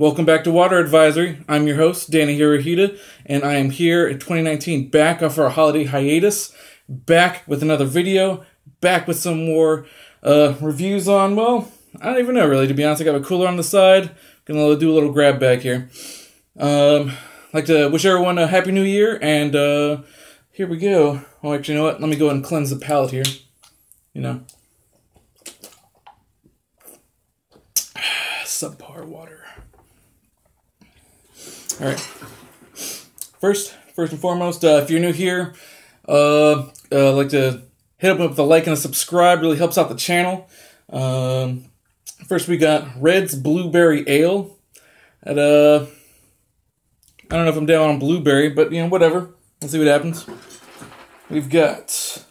Welcome back to Water Advisory. I'm your host, Danny Hirohita, and I am here in 2019 back off our holiday hiatus, back with another video, back with some more uh, reviews on, well, I don't even know really, to be honest. I got a cooler on the side. Gonna do a little grab bag here. Um, like to wish everyone a happy new year, and uh, here we go. Oh, actually, you know what? Let me go and cleanse the palate here. You know. Subpar water. All right. First, first and foremost, uh, if you're new here, uh, uh, like to hit up with a like and a subscribe. Really helps out the channel. Um, first, we got Redd's Blueberry Ale. At uh, I don't know if I'm down on blueberry, but you know, whatever. Let's see what happens. We've got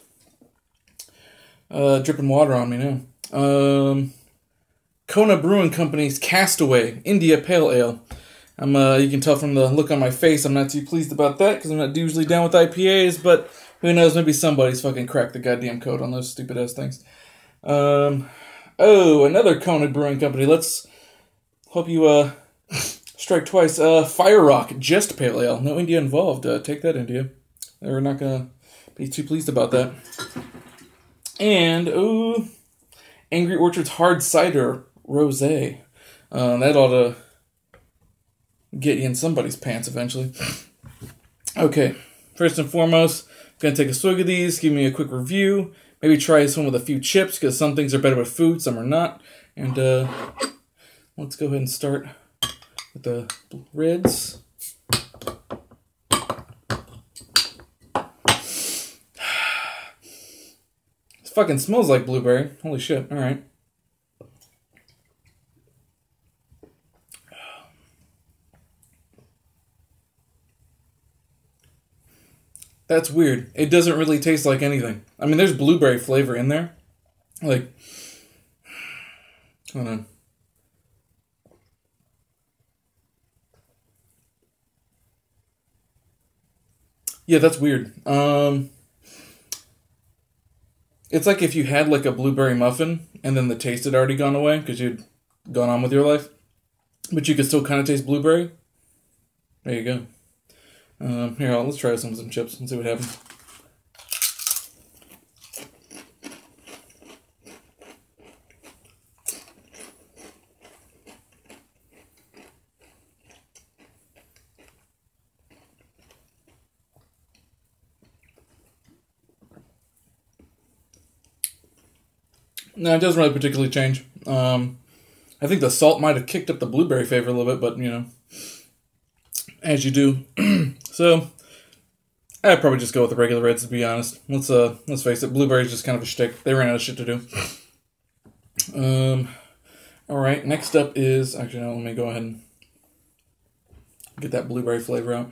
uh, dripping water on me now. Um, Kona Brewing Company's Castaway India Pale Ale. I'm uh, you can tell from the look on my face, I'm not too pleased about that because I'm not usually down with IPAs, but who knows? Maybe somebody's fucking cracked the goddamn code on those stupid ass things. Um, oh, another Kona Brewing Company. Let's hope you uh strike twice. Uh, Fire Rock just pale ale, no India involved. Uh, take that, India. We're not gonna be too pleased about that. And oh, Angry Orchard's Hard Cider Rosé. Uh, that ought to get you in somebody's pants eventually. Okay, first and foremost, I'm gonna take a swig of these, give me a quick review, maybe try some with a few chips because some things are better with food, some are not. And uh, let's go ahead and start with the Redd's. This fucking smells like blueberry. Holy shit. All That's weird. It doesn't really taste like anything. I mean, there's blueberry flavor in there. Like, hold on. Yeah, that's weird. Um, it's like if you had like a blueberry muffin and then the taste had already gone away because you'd gone on with your life, but you could still kind of taste blueberry. There you go. Um, here, let's try some some chips and see what happens. No, it doesn't really particularly change. Um, I think the salt might have kicked up the blueberry flavor a little bit, but you know, as you do. so I'd probably just go with the regular Redd's to be honest. Let's uh let's face it, blueberry's just kind of a shtick. They ran out of shit to do. Um alright, next up is actually no, let me go ahead and get that blueberry flavor out.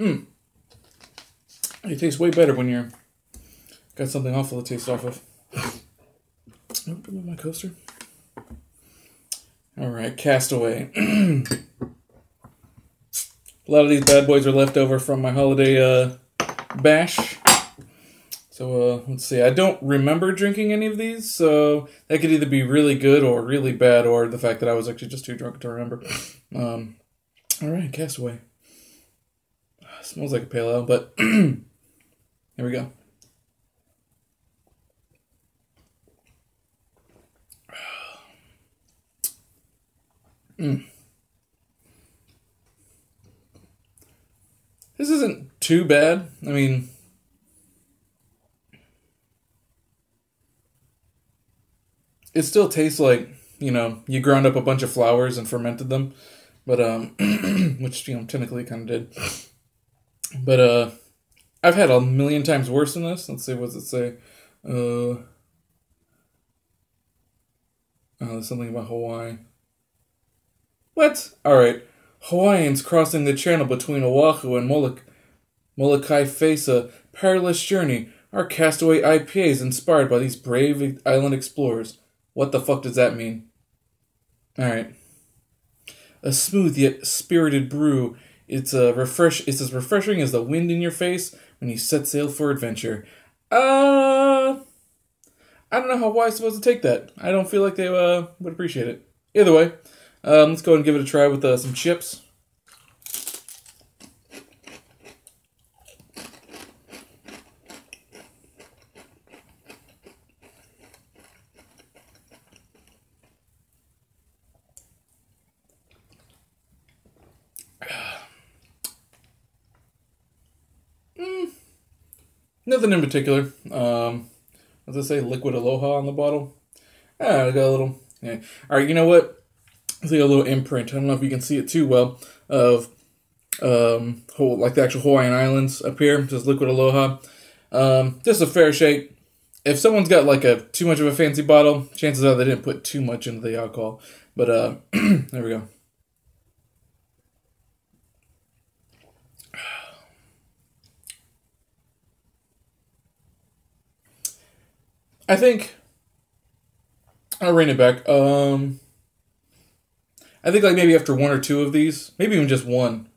Mmm. It tastes way better when you're got something awful to taste off of. My coaster. All right, Castaway. a lot of these bad boys are left over from my holiday uh, bash. So uh, let's see. I don't remember drinking any of these, so that could either be really good or really bad, or the fact that I was actually just too drunk to remember. Um, all right, Castaway. Smells like a pale ale, but here we go. Mm. This isn't too bad. I mean, it still tastes like you know you ground up a bunch of flowers and fermented them, but um, which you know technically kind of did. But uh, I've had a million times worse than this. Let's see, what does it say? Uh, there's something about Hawaii. What? Alright. Hawaiians crossing the channel between Oahu and Molokai, Molokai face a perilous journey. Our castaway IPAs inspired by these brave island explorers. What the fuck does that mean? Alright. A smooth yet spirited brew. It's a refresh it's as refreshing as the wind in your face when you set sail for adventure. Uh I don't know how Hawaii's supposed to take that. I don't feel like they uh, would appreciate it. Either way, um, let's go ahead and give it a try with uh, some chips. Mm, nothing in particular. Um, does it say liquid aloha on the bottle? Ah, I got a little. Yeah. All right, you know what? Like a little imprint. I don't know if you can see it too well of um, whole, like the actual Hawaiian Islands up here. It says liquid aloha. Um, just a fair shake. If someone's got like a too much of a fancy bottle, chances are they didn't put too much into the alcohol. But uh, there we go. I think I'll rein it back. Um, I think like maybe after one or two of these, maybe even just one,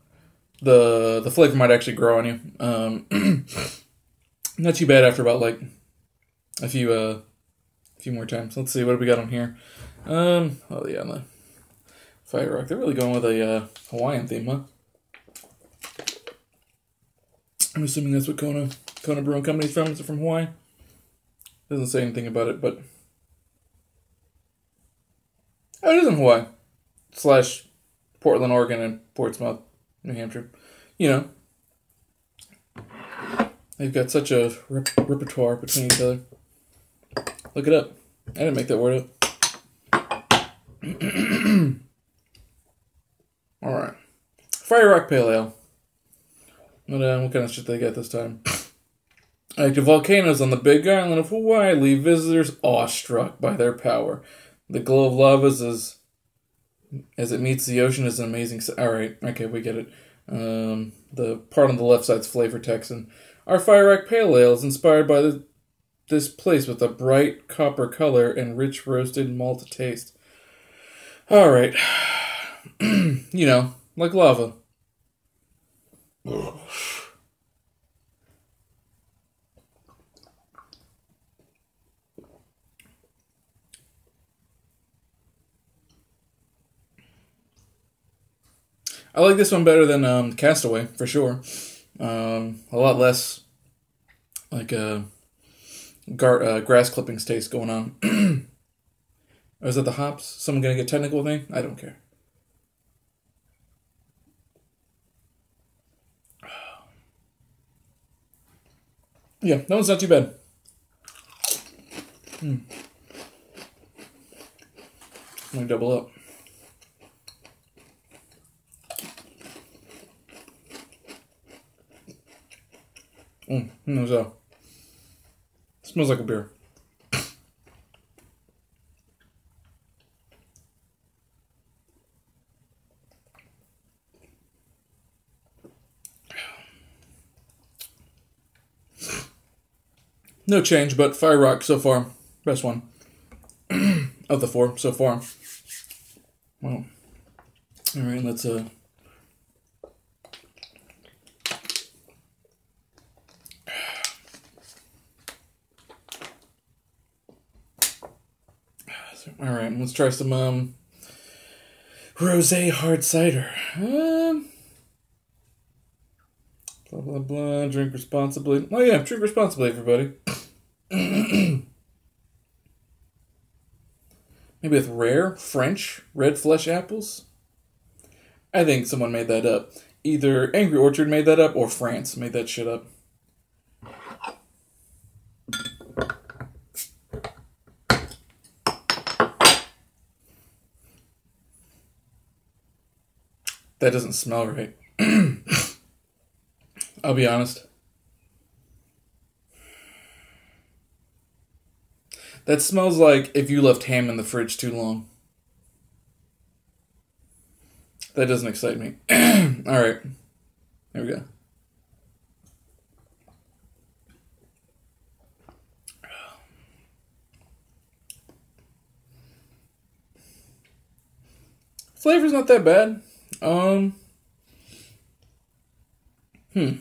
the the flavor might actually grow on you. Um, not too bad after about like a few uh a few more times. Let's see what do we got on here. Um, oh yeah, the Fire Rock. They're really going with a uh, Hawaiian theme, huh? I'm assuming that's what Kona Kona Brewing Company's from. Is it from Hawaii? Doesn't say anything about it, but oh, it is in Hawaii slash Portland, Oregon, and Portsmouth, New Hampshire. You know, they've got such a rep- repertoire between each other. Look it up. I didn't make that word up. All right, Fire Rock Pale Ale. What, uh, what kind of shit they got this time? Active volcanoes on the Big Island of Hawaii leave visitors awestruck by their power. The glow of lavas as as it meets the ocean is an amazing. All right, okay, we get it. Um, the part on the left side's flavor Texan. Our Fire Rock Pale Ale is inspired by the, this place with a bright copper color and rich roasted malt taste. All right, you know, like lava. I like this one better than um, Castaway for sure. Um, a lot less like uh, gar- uh, grass clippings taste going on. or is that the hops? Someone gonna get technical with me? I don't care. Yeah, that one's not too bad. Hmm. Let me double up. Mm, uh, smells like a beer. No change, but Fire Rock so far, best one of the four so far. Well, all right, let's uh All right, let's try some um, rosé hard cider. Um, blah blah blah. Drink responsibly. Oh yeah, drink responsibly, everybody. Maybe with rare French red flesh apples. I think someone made that up. Either Angry Orchard made that up or France made that shit up. That doesn't smell right. I'll be honest. That smells like if you left ham in the fridge too long. That doesn't excite me. All right. There we go. Flavor's not that bad. Um. Hmm.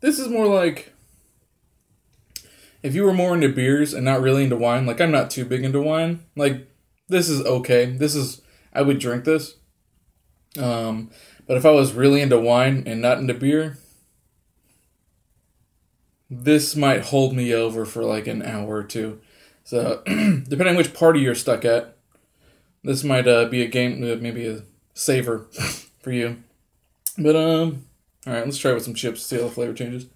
This is more like if you were more into beers and not really into wine, like I'm not too big into wine, like this is okay. This is I would drink this. Um, but if I was really into wine and not into beer, this might hold me over for like an hour or two. So, depending on which party you're stuck at, this might uh, be a game, uh, maybe a saver for you. But um, all right, let's try with some chips. See how the flavor changes.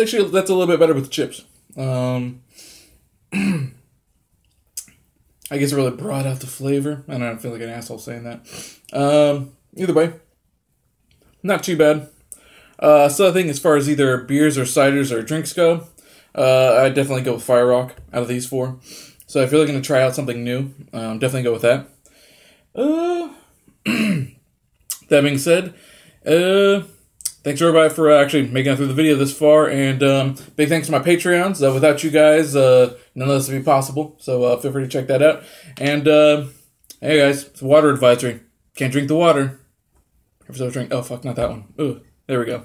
Actually, that's a little bit better with the chips. Um, I guess it really brought out the flavor. I don't feel like an asshole saying that. Um, either way, not too bad. Uh, so I think as far as either beers or ciders or drinks go, uh, I definitely go with Fire Rock out of these four. So if you're looking to try out something new, um, definitely go with that. Uh, that being said, uh, thanks everybody for uh, actually making it through the video this far, and um, big thanks to my Patreons. Uh, without you guys, uh, none of this would be possible. So uh, feel free to check that out. And uh, hey guys, it's water advisory. Can't drink the water. Drink. Oh fuck, not that one. Ooh, there we go.